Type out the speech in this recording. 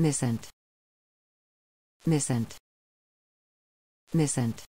Missent. Missent. Missent.